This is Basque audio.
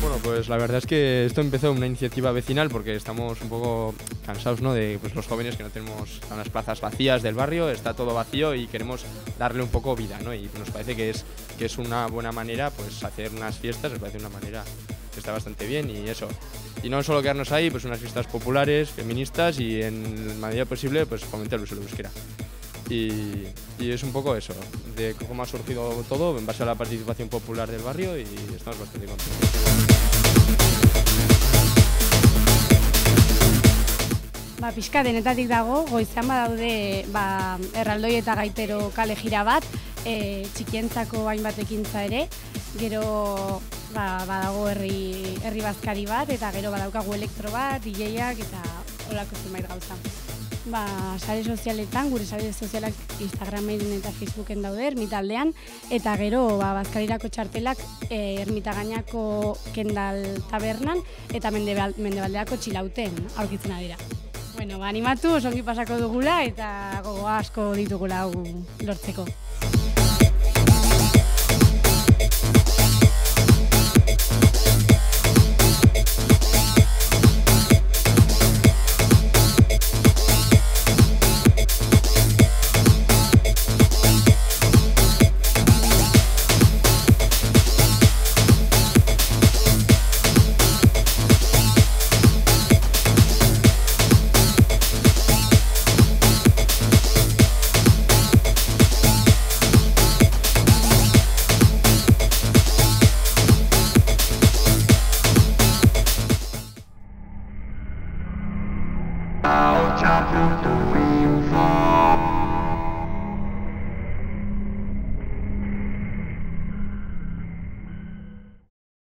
Bueno, pues la verdad es que esto empezó una iniciativa vecinal porque estamos un poco cansados ¿no? de pues, los jóvenes que no tenemos unas plazas vacías del barrio, está todo vacío y queremos darle un poco vida, ¿no? Y nos parece que es, que es una buena manera pues hacer unas fiestas, nos parece una manera que está bastante bien y eso. Y no solo quedarnos ahí, pues unas fiestas populares, feministas y en medida posible pues fomentar el uso del euskera. Y, y es un poco eso, de cómo ha surgido todo en base a la participación popular del barrio y estamos bastante contentos. Ba, pixka denetatik dago, goizean badaude ba, erraldoi eta gaitero kale jira bat, e, txikientzako hainbat ekintza ere, gero ba, badago herri, herri bazkari bat, eta gero badaukagu elektro bat, DJak eta olako zenbait gauza. Ba, sare sozialetan, gure sare sozialak Instagramen eta Facebooken daude, ermitaldean, eta gero ba, bazkarirako txartelak e, ermitagainako kendal tabernan, eta mendebal, mendebaldeako txilauten aurkitzen dira. Bueno, ba, animatu, osongi pasako dugula eta gogo asko ditugula hau lortzeko.